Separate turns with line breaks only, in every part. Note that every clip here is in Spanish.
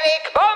Eric.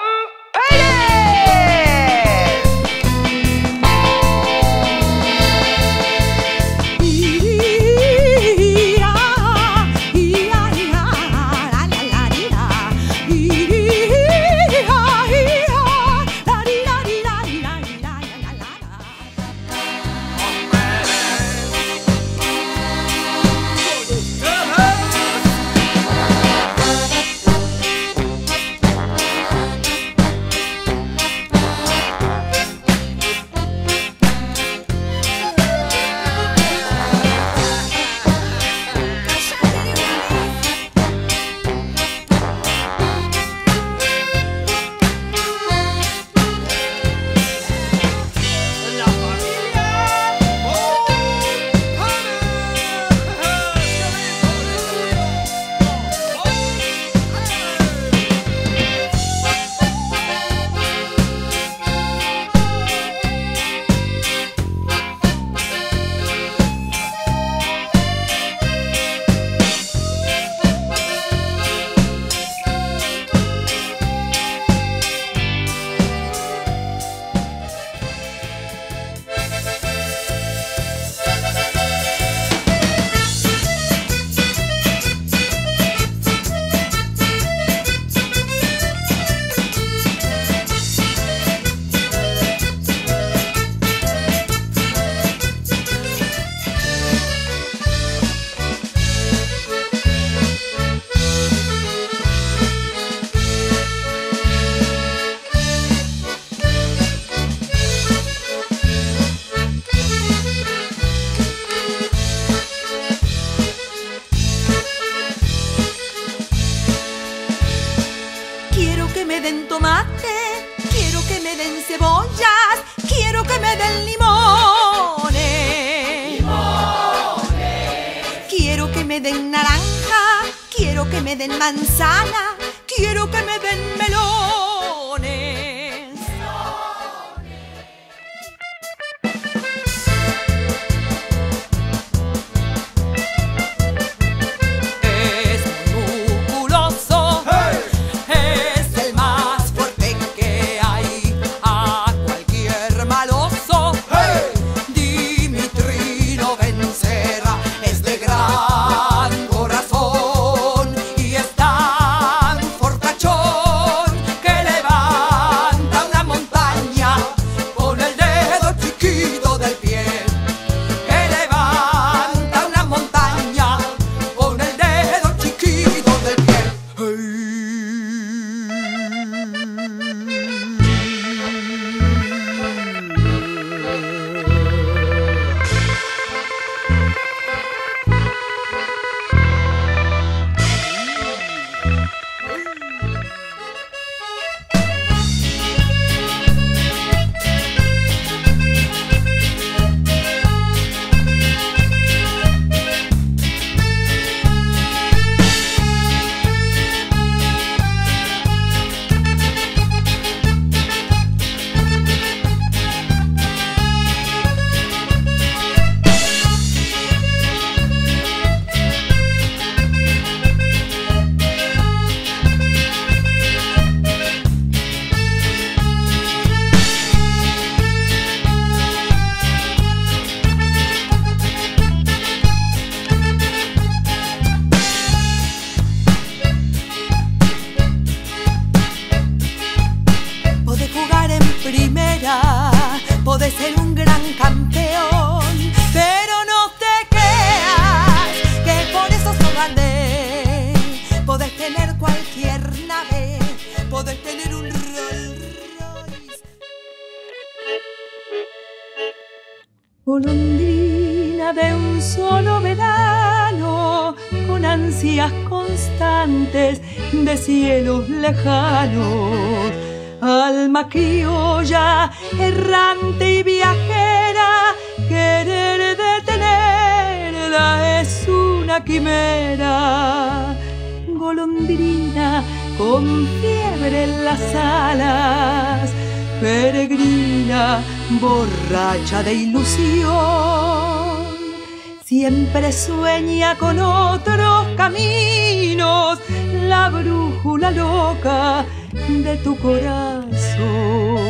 Me den naranja, quiero que me den manzana, quiero que me den primera, podés ser un gran campeón, pero no te creas que por eso sos grande. Podés tener cualquier nave, podés tener un Rolls
de un solo verano, con ansias constantes de cielos lejanos. Alma criolla, errante y viajera, querer detenerla es una quimera. Golondrina con fiebre en las alas, peregrina, borracha de ilusión. Siempre sueña con otros caminos, la brújula loca de tu corazón.